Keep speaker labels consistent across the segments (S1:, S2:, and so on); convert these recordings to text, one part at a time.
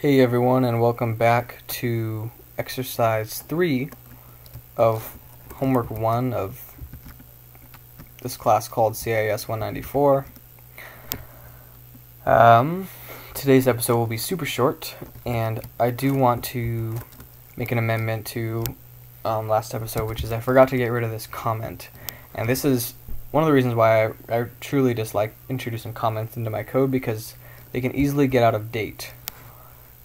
S1: Hey everyone, and welcome back to exercise 3 of homework 1 of this class called CIS 194. Um, today's episode will be super short, and I do want to make an amendment to um, last episode, which is I forgot to get rid of this comment. And this is one of the reasons why I, I truly dislike introducing comments into my code because they can easily get out of date.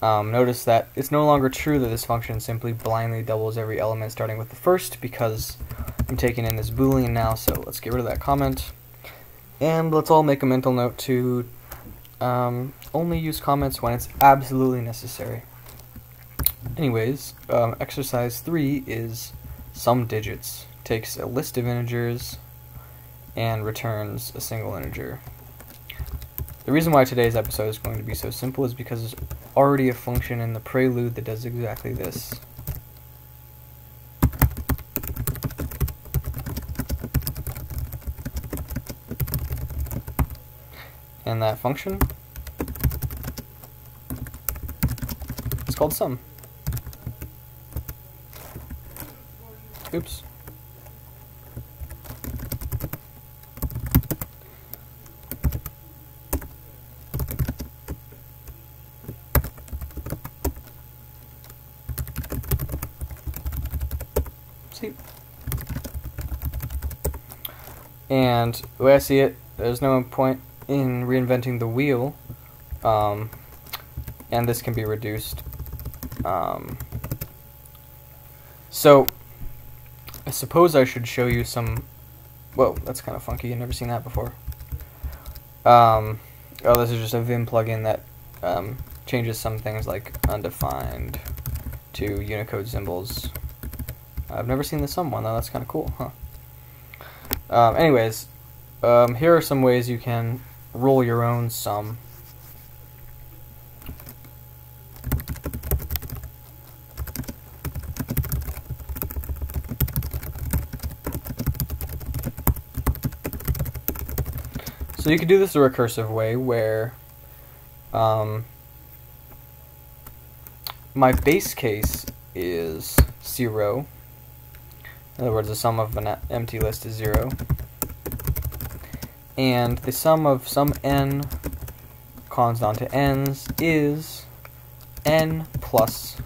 S1: Um, notice that it's no longer true that this function simply blindly doubles every element starting with the first because I'm taking in this boolean now, so let's get rid of that comment. And let's all make a mental note to um, only use comments when it's absolutely necessary. Anyways, um, exercise 3 is sum digits. Takes a list of integers and returns a single integer. The reason why today's episode is going to be so simple is because there's already a function in the prelude that does exactly this. And that function is called sum. Oops. See? And the way I see it, there's no point in reinventing the wheel, um, and this can be reduced. Um, so, I suppose I should show you some. Whoa, that's kind of funky. I've never seen that before. Um, oh, this is just a Vim plugin that um, changes some things like undefined to Unicode symbols. I've never seen the sum one though. That's kind of cool, huh? Um, anyways, um, here are some ways you can roll your own sum. So you can do this a recursive way where um, my base case is 0 in other words, the sum of an empty list is 0. And the sum of some n cons down to n's is n plus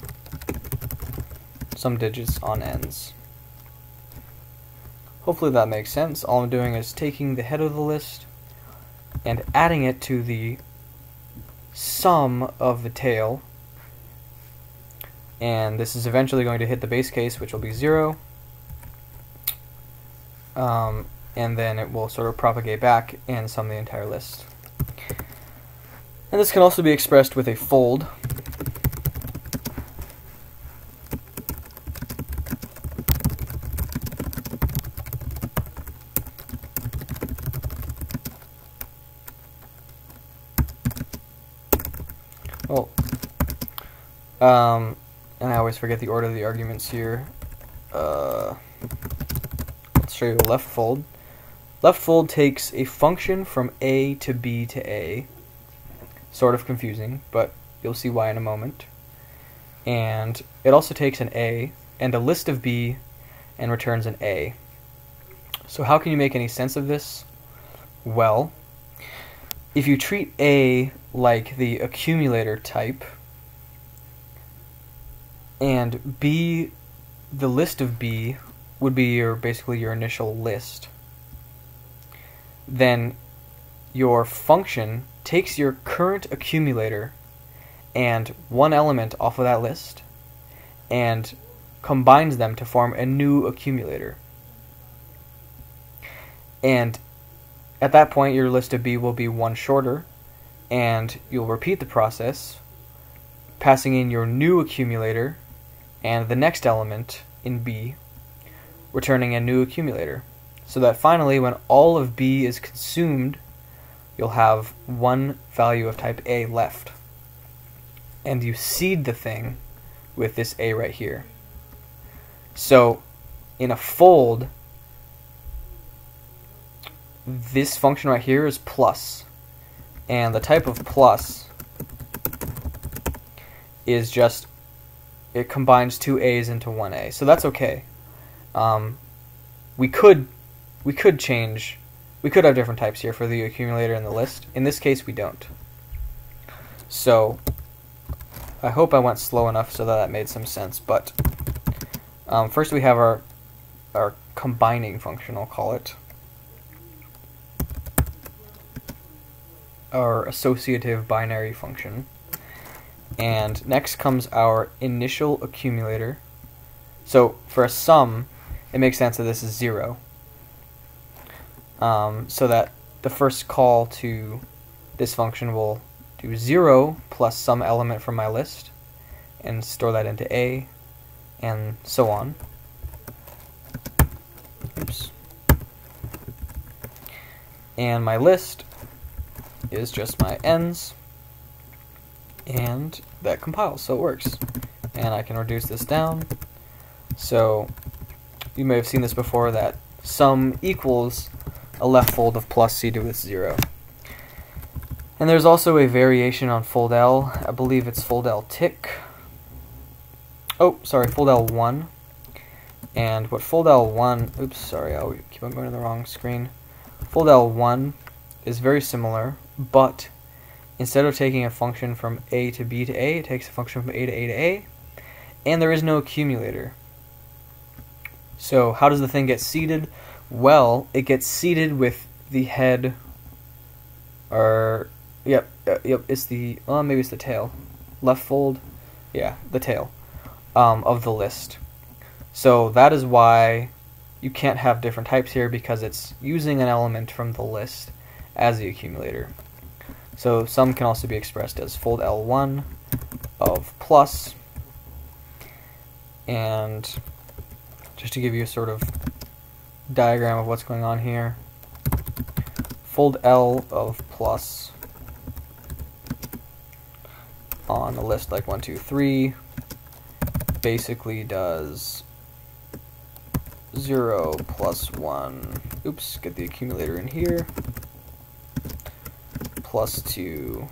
S1: sum digits on n's. Hopefully that makes sense. All I'm doing is taking the head of the list and adding it to the sum of the tail. And this is eventually going to hit the base case, which will be 0 um, and then it will sort of propagate back and sum the entire list. And this can also be expressed with a fold. Well, um, and I always forget the order of the arguments here. Uh, show you left fold. Left fold takes a function from A to B to A. Sort of confusing, but you'll see why in a moment. And it also takes an A and a list of B and returns an A. So how can you make any sense of this? Well, if you treat A like the accumulator type, and B, the list of B, would be your basically your initial list. Then your function takes your current accumulator and one element off of that list and combines them to form a new accumulator. And at that point, your list of B will be one shorter, and you'll repeat the process, passing in your new accumulator and the next element in B returning a new accumulator. So that finally, when all of B is consumed, you'll have one value of type A left. And you seed the thing with this A right here. So in a fold, this function right here is. And the type of plus is just it combines two A's into one A. So that's okay. Um, we could we could change we could have different types here for the accumulator and the list. In this case, we don't. So I hope I went slow enough so that that made some sense. But um, first we have our our combining function, I'll call it. Our associative binary function. And next comes our initial accumulator. So for a sum, it makes sense that this is 0. Um, so that the first call to this function will do 0 plus some element from my list and store that into A and so on. Oops. And my list is just my ends and that compiles, so it works. And I can reduce this down. So you may have seen this before that sum equals a left fold of plus c to its 0. And there's also a variation on fold L. I believe it's fold L tick. Oh, sorry, fold L1. And what fold L1, oops, sorry, I'll keep on going to the wrong screen. Fold L1 is very similar, but instead of taking a function from A to B to A, it takes a function from A to A to A, and there is no accumulator. So how does the thing get seated? Well, it gets seated with the head, or, yep, uh, yep, it's the, well, maybe it's the tail. Left fold, yeah, the tail um, of the list. So that is why you can't have different types here because it's using an element from the list as the accumulator. So sum can also be expressed as fold L1 of plus, and just to give you a sort of diagram of what's going on here, fold L of plus on a list like 1, 2, 3 basically does 0 plus 1, oops, get the accumulator in here, plus 2,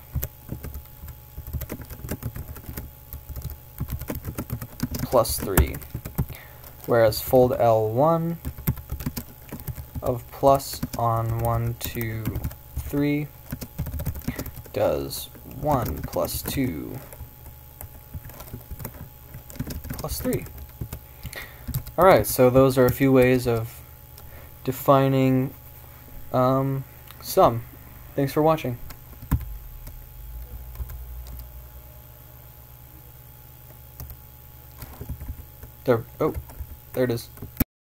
S1: plus 3. Whereas fold L1 of plus on 1, 2, 3 does 1 plus 2 plus 3. Alright, so those are a few ways of defining um, sum. Thanks for watching. There, oh, there it is.